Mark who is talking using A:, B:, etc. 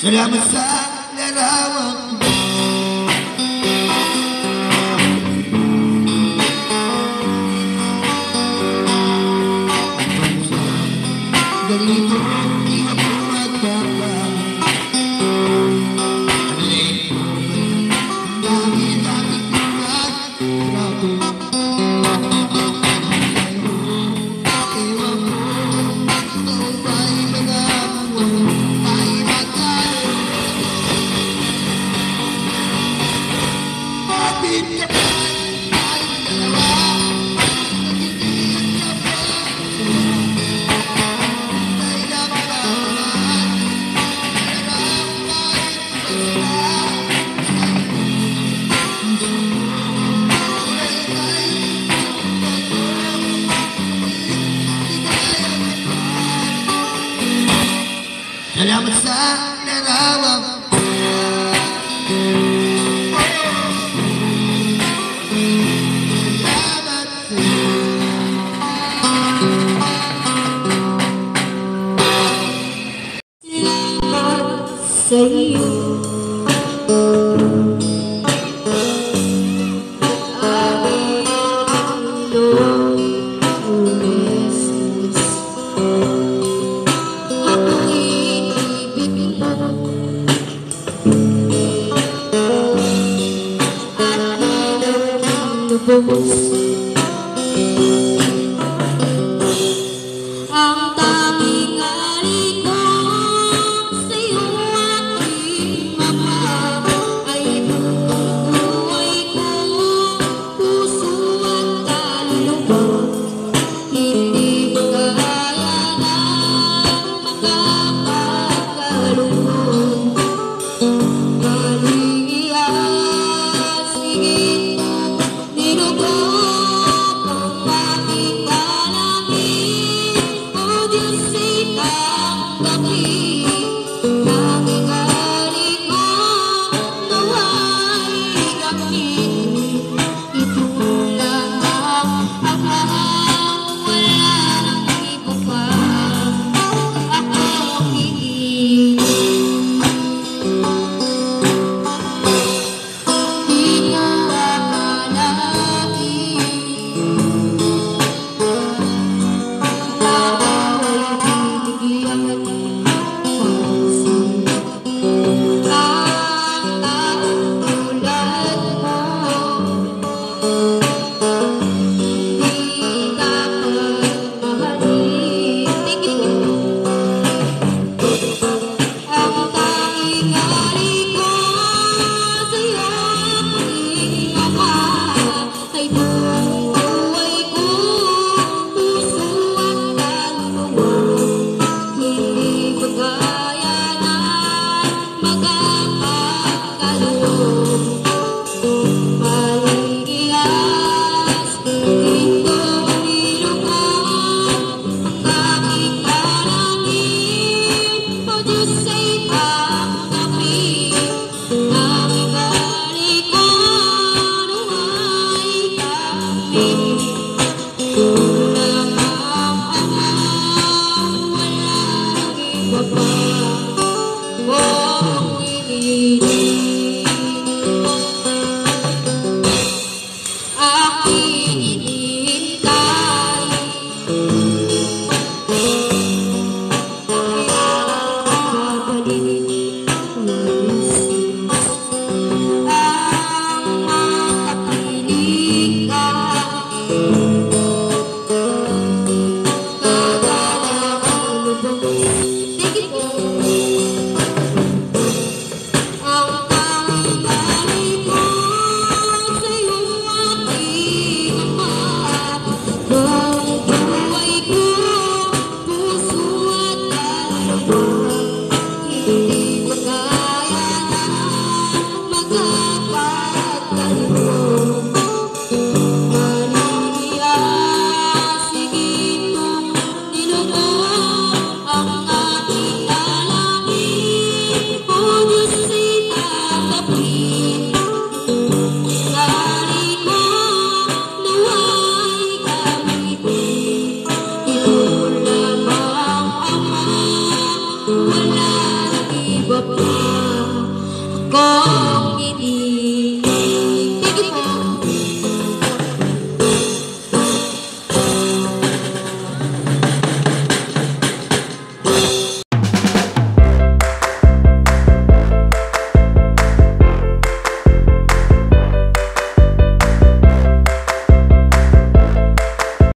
A: Selam sen Thank you. Selamat sang nerawang
B: Say you. close.